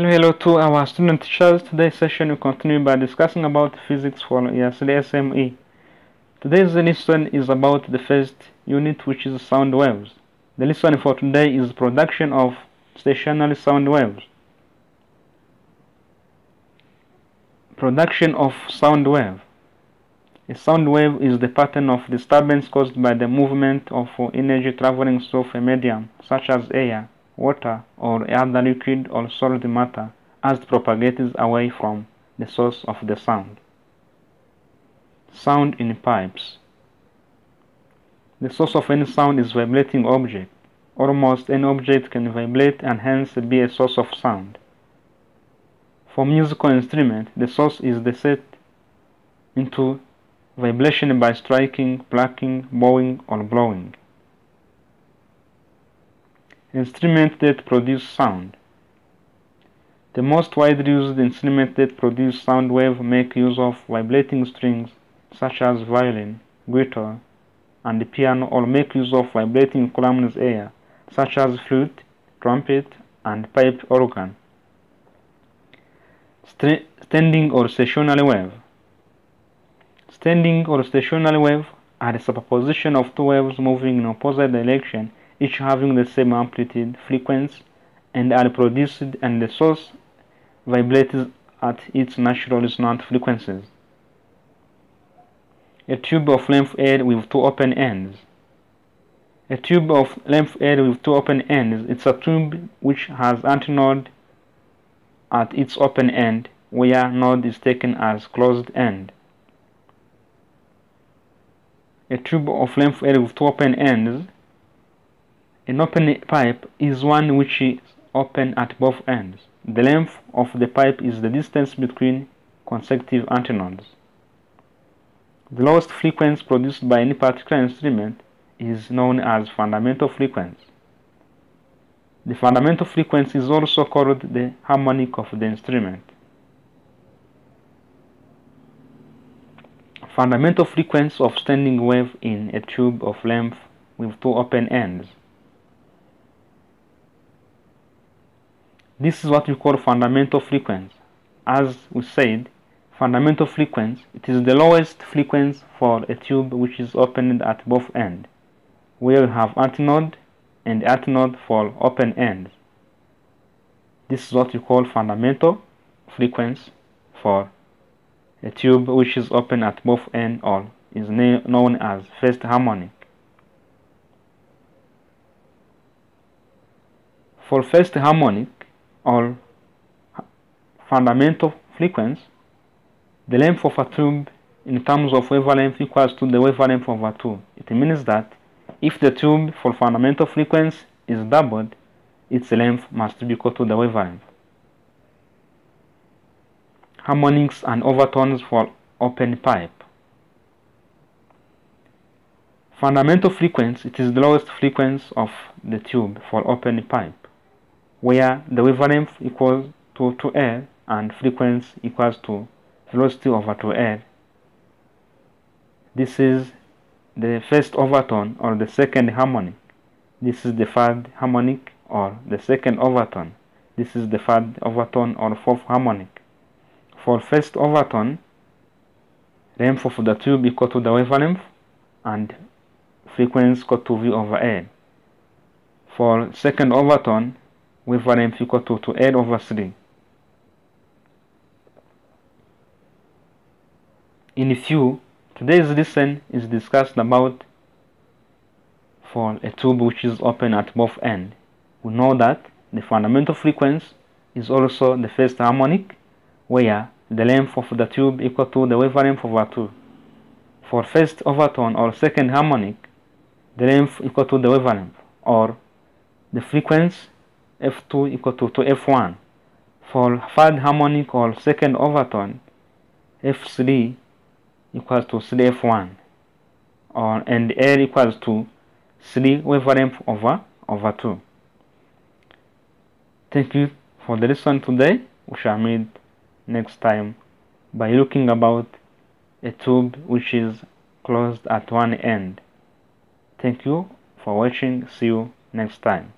Hello, hello to our student teachers. Today's session we continue by discussing about physics for year 3 SME. Today's lesson is about the first unit which is sound waves. The lesson for today is production of stationary sound waves. Production of sound wave. A sound wave is the pattern of disturbance caused by the movement of energy traveling through a medium such as air, water, or other liquid or solid matter as it propagates away from the source of the sound. Sound in pipes. The source of any sound is a vibrating object. Almost any object can vibrate and hence be a source of sound. For musical instrument, the source is the set into vibration by striking, plucking, bowing, or blowing. Instruments that produce sound. The most widely used instruments that produce sound wave make use of vibrating strings such as violin, guitar, and the piano or make use of vibrating columns air such as flute, trumpet, and pipe organ. St standing or stationary wave. Standing or stationary wave are the superposition of two waves moving in opposite direction, each having the same amplitude, frequency, and are produced and the source vibrates at its natural resonant frequencies. A tube of length L with two open ends. A tube of length L with two open ends It's a tube which has antinode at its open end, where node is taken as closed end. A tube of length L with two open ends. An open pipe is one which is open at both ends. The length of the pipe is the distance between consecutive antinodes. The lowest frequency produced by any particular instrument is known as fundamental frequency. The fundamental frequency is also called the harmonic of the instrument. Fundamental frequency of standing wave in a tube of length with two open ends. This is what we call fundamental frequency. As we said, fundamental frequency, it is the lowest frequency for a tube which is opened at both ends, We will have antinode and antinode for open ends. This is what we call fundamental frequency for a tube which is open at both ends or is known as first harmonic. For first harmonic or fundamental frequency, the length of a tube in terms of wavelength equals to the wavelength of a tube. It means that if the tube for fundamental frequency is doubled, its length must be equal to the wavelength. Harmonics and overtones for open pipe. Fundamental frequency, it is the lowest frequency of the tube for open pipe, where the wavelength equals to 2L and frequency equals to velocity over 2L. This is the first overtone or the second harmonic. This is the third harmonic or the second overtone. This is the third overtone or fourth harmonic. For first overtone, length of the tube equal to the wavelength and frequency equal to V over L. For second overtone, wavelength equal to, to L over 3. In few, today's lesson is discussed about for a tube which is open at both ends. We know that the fundamental frequency is also the first harmonic, where the length of the tube equal to the wavelength over 2. For first overtone or second harmonic, the length equal to the wavelength, or the frequency f2 equal to, to f1. For third harmonic or second overtone, f3 equals to 3f1 or and L equals to 3 wavelength over over 2. Thank you for the lesson today. We shall meet next time by looking about a tube which is closed at one end. Thank you for watching. See you next time.